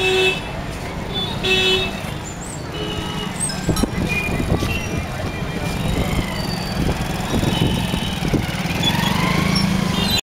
Yeah.